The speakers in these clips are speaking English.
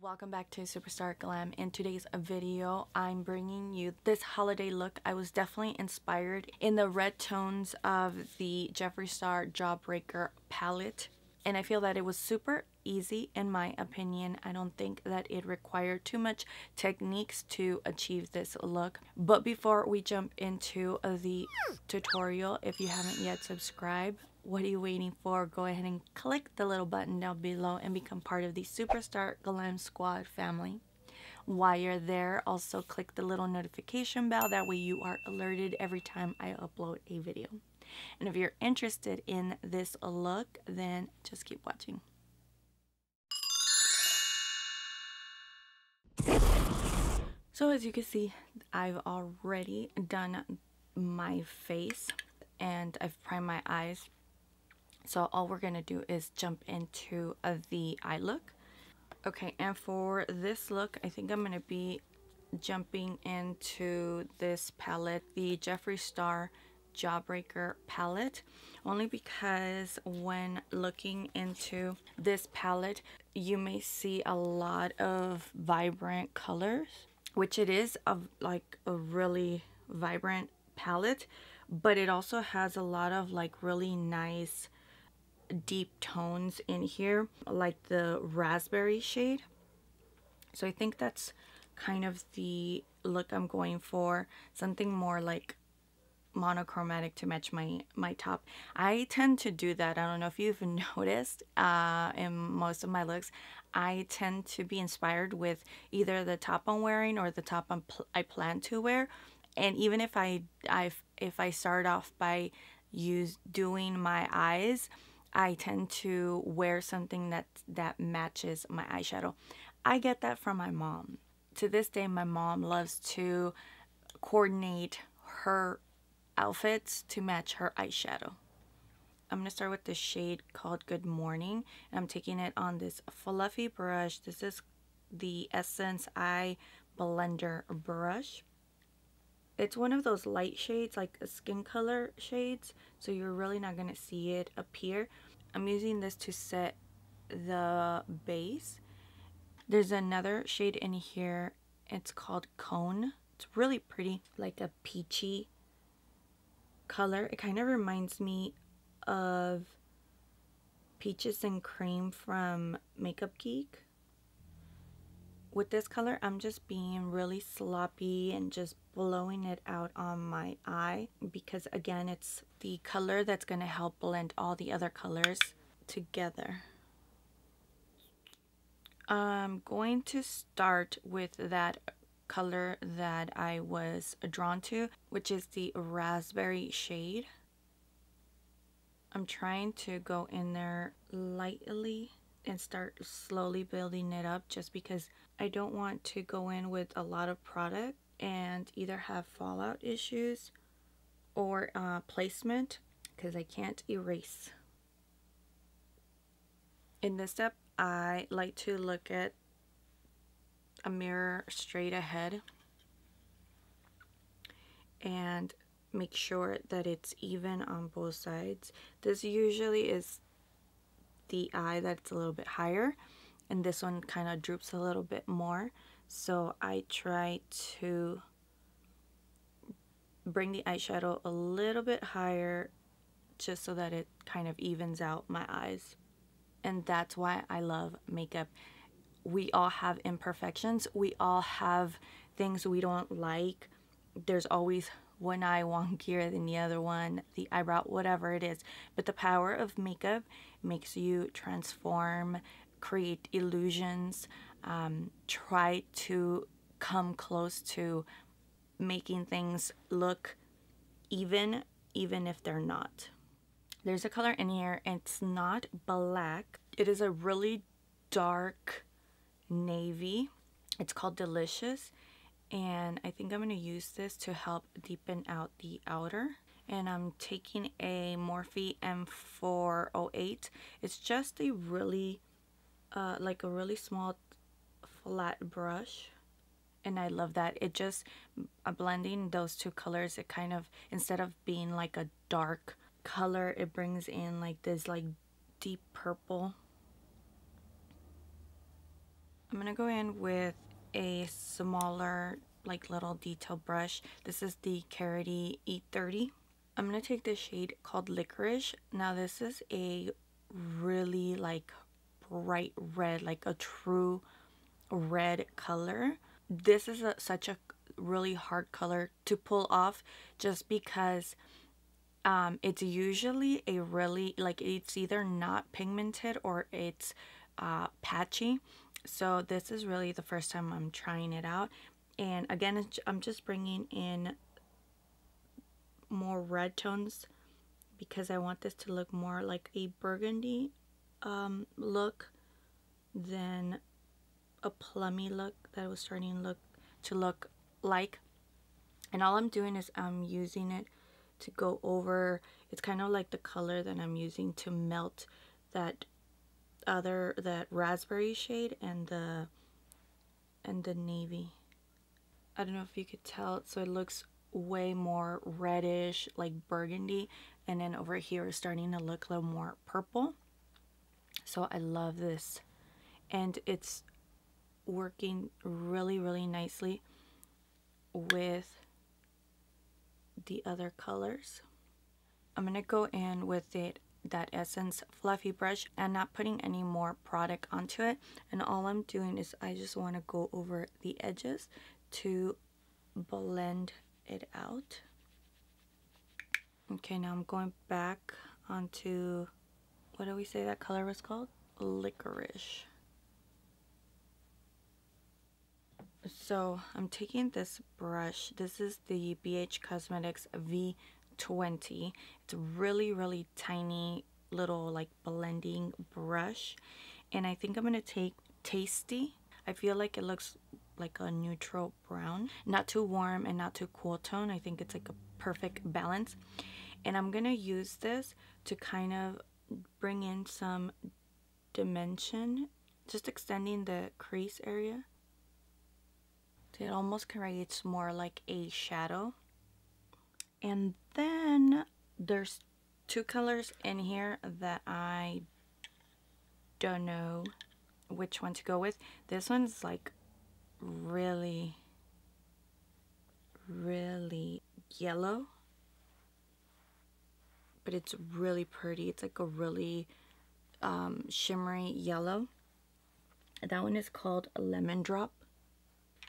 Welcome back to Superstar Glam. In today's video, I'm bringing you this holiday look. I was definitely inspired in the red tones of the Jeffree Star Jawbreaker palette. And I feel that it was super easy in my opinion. I don't think that it required too much techniques to achieve this look. But before we jump into the tutorial, if you haven't yet subscribed, what are you waiting for? Go ahead and click the little button down below and become part of the Superstar Glam Squad family. While you're there, also click the little notification bell. That way you are alerted every time I upload a video. And if you're interested in this look, then just keep watching. So as you can see, I've already done my face and I've primed my eyes so all we're to do is jump into the eye look. Okay, and for this look, I think I'm to be jumping into this palette, the Jeffree Star Jawbreaker palette only because when looking into this palette you may see a lot of vibrant colors which it is of like a really vibrant palette but it also has a lot of like really nice deep tones in here like the raspberry shade. So I think that's kind of the look I'm going for. Something more like monochromatic to match my my top. I tend to do that. I don't know if you've noticed uh, in most of my looks I tend to be inspired with either the top I'm wearing or the top I'm pl I plan to wear. And even if I I if I start off by use doing my eyes I tend to wear something that that matches my eyeshadow. I get that from my mom. To this day, my mom loves to coordinate her outfits to match her eyeshadow. I'm going to start with the shade called Good Morning. I'm taking it on this fluffy brush. This is the Essence Eye Blender brush. It's one of those light shades, like skin color shades, so you're really not going to see it appear. I'm using this to set the base. There's another shade in here. It's called Cone. It's really pretty, like a peachy color. It kind of reminds me of Peaches and Cream from Makeup Geek with this color, I'm just being really sloppy and just blowing it out on my eye because again, it's the color that's going to help blend all the other colors together. I'm going to start with that color that I was drawn to, which is the raspberry shade. I'm trying to go in there lightly and start slowly building it up just because I don't want to go in with a lot of product and either have fallout issues or uh, placement because I can't erase. In this step, I like to look at a mirror straight ahead and make sure that it's even on both sides. This usually is the eye that's a little bit higher and this one kind of droops a little bit more. So I try to bring the eyeshadow a little bit higher just so that it kind of evens out my eyes. And that's why I love makeup. We all have imperfections. We all have things we don't like. There's always one eye wonkier than the other one, the eyebrow, whatever it is. But the power of makeup makes you transform, create illusions, um, try to come close to making things look even, even if they're not. There's a color in here, it's not black. It is a really dark navy. It's called Delicious and I think I'm going to use this to help deepen out the outer and I'm taking a Morphe M408 it's just a really uh, like a really small flat brush and I love that it just uh, blending those two colors it kind of instead of being like a dark color it brings in like this like deep purple I'm gonna go in with a smaller like little detail brush. This is the Carity E30. I'm gonna take this shade called Licorice. Now this is a really like bright red, like a true red color. This is a, such a really hard color to pull off just because um, it's usually a really like it's either not pigmented or it's uh, patchy so this is really the first time I'm trying it out and again I'm just bringing in more red tones because I want this to look more like a burgundy um, look than a plummy look that was starting to look to look like. And all I'm doing is I'm using it to go over it's kind of like the color that I'm using to melt that other that raspberry shade and the and the navy. I don't know if you could tell so it looks way more reddish like burgundy and then over here is starting to look a little more purple. So I love this. And it's working really really nicely with the other colors. I'm gonna go in with it that Essence fluffy brush. And not putting any more product onto it. And all I'm doing is I just want to go over the edges to blend it out. Okay now I'm going back onto what do we say that color was called? Licorice. So I'm taking this brush. This is the BH Cosmetics V20 it's really really tiny little like blending brush. And I think I'm gonna take Tasty. I feel like it looks like a neutral brown. Not too warm and not too cool tone. I think it's like a perfect balance. And I'm gonna use this to kind of bring in some dimension just extending the crease area. It almost creates more like a shadow. And then there's two colors in here that I don't know which one to go with. This one's like really really yellow but it's really pretty. It's like a really um, shimmery yellow. That one is called lemon drop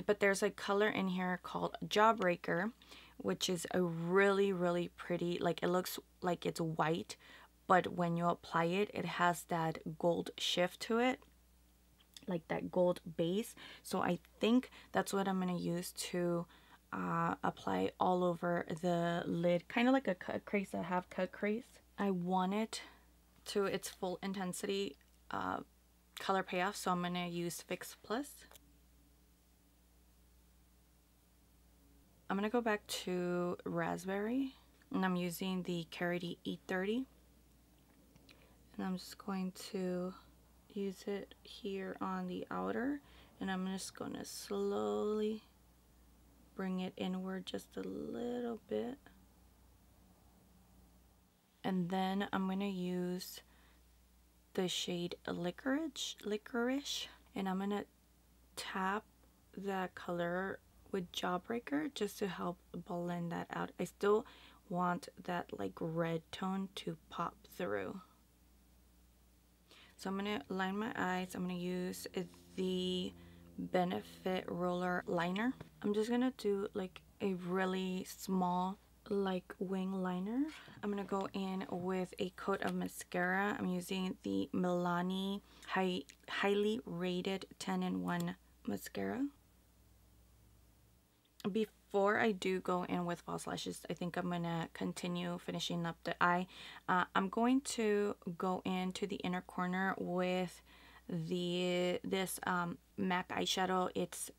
but there's a color in here called Jawbreaker, which is a really, really pretty, like it looks like it's white, but when you apply it, it has that gold shift to it, like that gold base. So I think that's what I'm going to use to uh, apply all over the lid, kind of like a cut crease, a half cut crease. I want it to its full intensity uh, color payoff, so I'm going to use Fix Plus. I'm going to go back to raspberry and I'm using the Carity E30 and I'm just going to use it here on the outer and I'm just going to slowly bring it inward just a little bit and then I'm going to use the shade licorice licorice and I'm going to tap that color with Jawbreaker just to help blend that out. I still want that like red tone to pop through. So I'm going to line my eyes. I'm going to use the Benefit Roller Liner. I'm just going to do like a really small like wing liner. I'm going to go in with a coat of mascara. I'm using the Milani high, Highly Rated 10 in 1 mascara before I do go in with false lashes, I think I'm going to continue finishing up the eye. Uh, I'm going to go into the inner corner with the this um, MAC eyeshadow. It's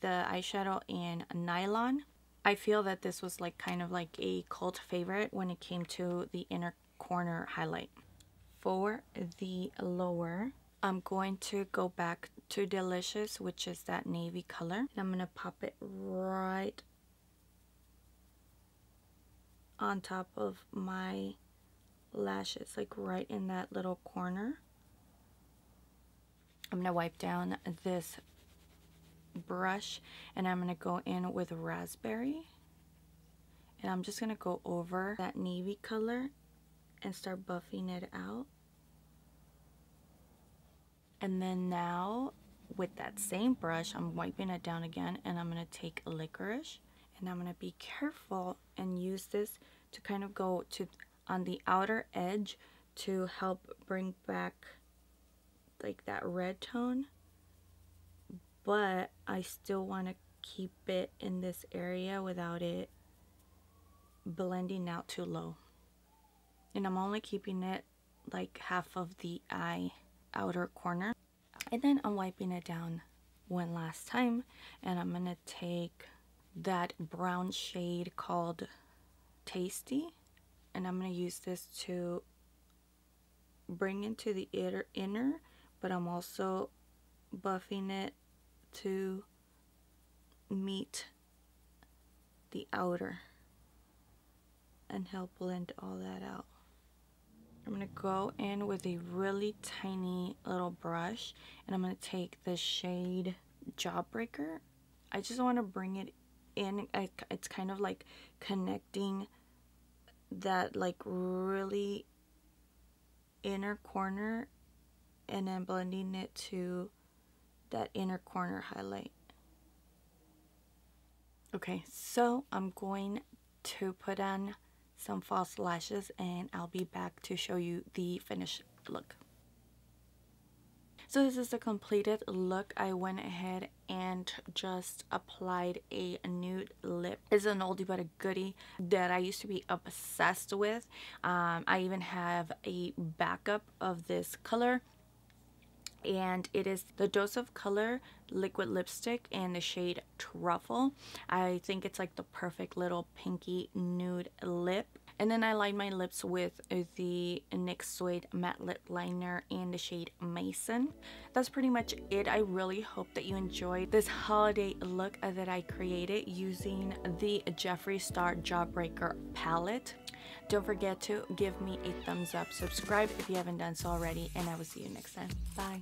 the eyeshadow in Nylon. I feel that this was like kind of like a cult favorite when it came to the inner corner highlight. For the lower, I'm going to go back to Delicious, which is that navy color. And I'm going to pop it right on top of my lashes, like right in that little corner. I'm going to wipe down this brush and I'm going to go in with raspberry. And I'm just going to go over that navy color and start buffing it out. And then now with that same brush, I'm wiping it down again and I'm going to take licorice and I'm going to be careful and use this to kind of go to on the outer edge to help bring back like that red tone. But I still want to keep it in this area without it blending out too low. And I'm only keeping it like half of the eye outer corner. And then I'm wiping it down one last time and I'm gonna take that brown shade called Tasty and I'm gonna use this to bring into the inner but I'm also buffing it to meet the outer and help blend all that out. I'm going to go in with a really tiny little brush and I'm going to take the shade Jawbreaker. I just want to bring it in. It's kind of like connecting that like really inner corner and then blending it to that inner corner highlight. Okay, so I'm going to put on some false lashes and I'll be back to show you the finished look. So this is the completed look. I went ahead and just applied a nude lip. It's an oldie but a goodie that I used to be obsessed with. Um, I even have a backup of this color and it is the Dose of Color liquid lipstick in the shade Truffle. I think it's like the perfect little pinky nude lip. And then I line my lips with the NYX Suede matte lip liner in the shade Maison. That's pretty much it. I really hope that you enjoyed this holiday look that I created using the Jeffree Star Jawbreaker palette. Don't forget to give me a thumbs up, subscribe if you haven't done so already, and I will see you next time. Bye.